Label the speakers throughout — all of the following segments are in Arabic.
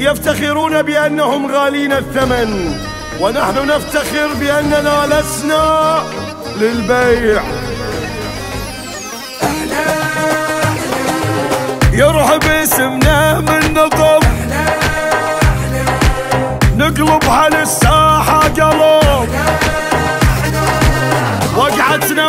Speaker 1: يفتخرون بأنهم غالين الثمن ونحن نفتخر بأننا لسنا للبيع. يرحب اسمنا من نطب نقلب هالساحة قلب. وقعتنا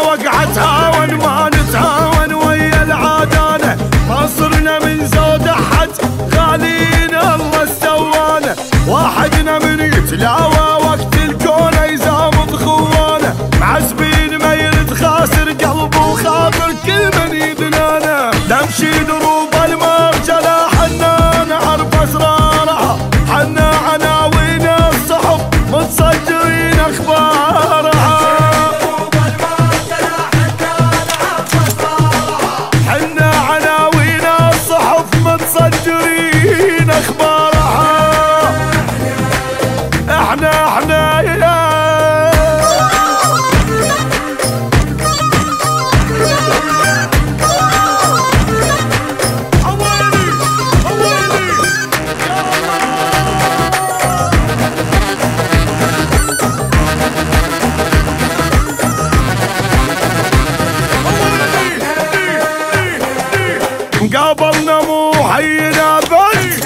Speaker 1: قابلنا مو حينا بس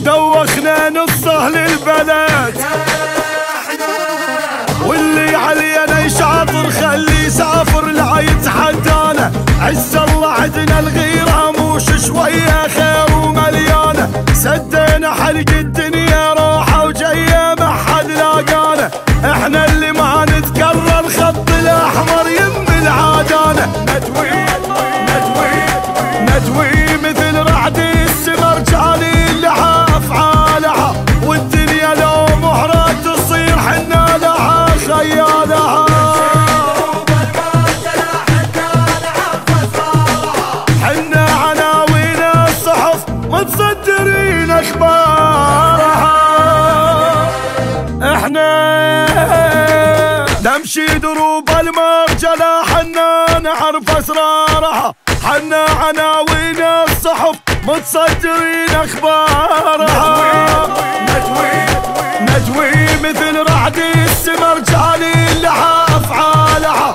Speaker 1: دوخنا نصه للبلد واللي علينا يشاطر خليه يسافر لا يتحدانا. عز الله عدنا الغيرة موش شوية خير ومليانة. سدينا حلق الدنيا روحة وجاية ما حد لاقانا. إحنا اللي ما نتكرر خط الأحمر يم متصدرين أخبارها. إحنا نمشي دروب المرجلة حنا نعرف أسرارها. حنا عناوين الصحف متصدرين أخبارها. ندوي ندوي مثل رعد السمر جالي لها أفعالها.